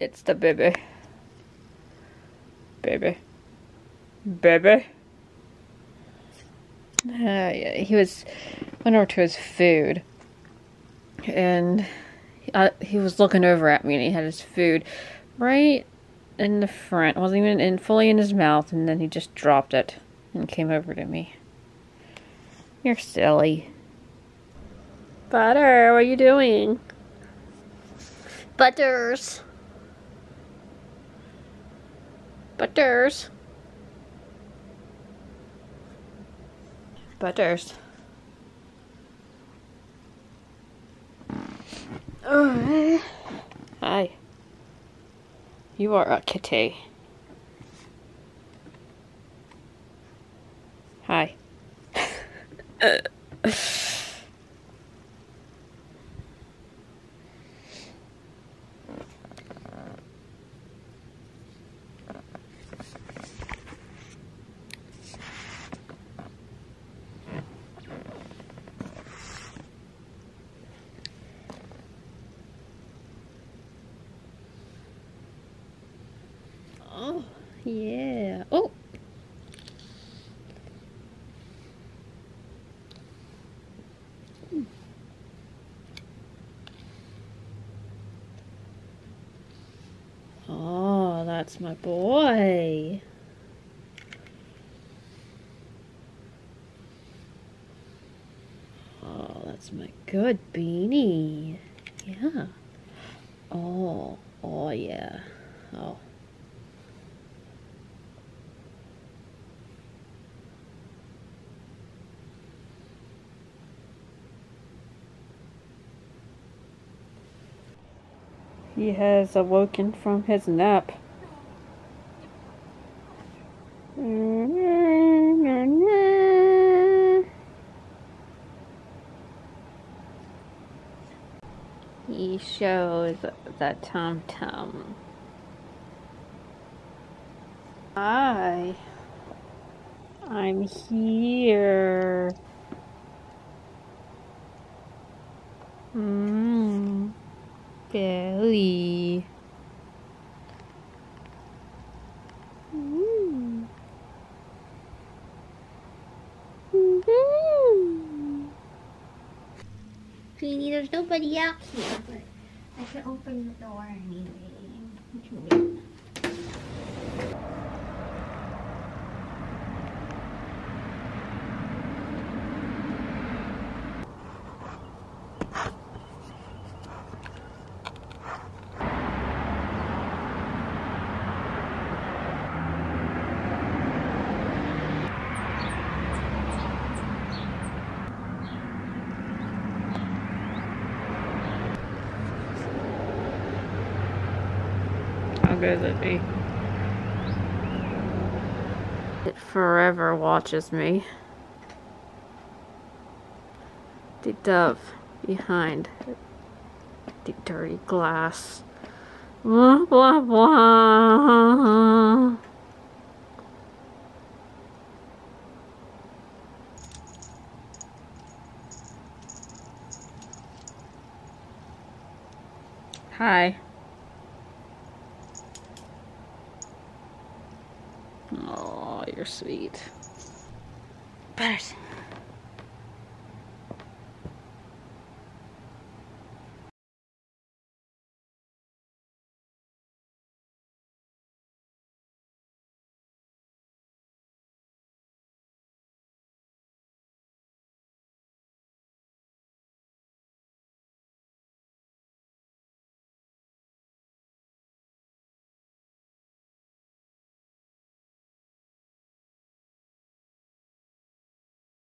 It's the baby. Baby. Baby. Uh, yeah, he was went over to his food, and uh, he was looking over at me, and he had his food right in the front. wasn't even in fully in his mouth, and then he just dropped it and came over to me. You're silly. Butter, what are you doing? Butters. Butters. Butters. Oh, Hi. You are a kitty. Hi. oh, yeah. Oh. Oh, that's my boy. Oh, that's my good beanie. Yeah. Oh, oh yeah. Oh. He has awoken from his nap. He shows the tum tum. Hi. I'm here. Mmm. Belly. Mm. There's nobody out here, but I can open the door anyway. How good is it be? It forever watches me. The dove behind the dirty glass. Blah blah blah. Hi. Oh, you're sweet. Butters.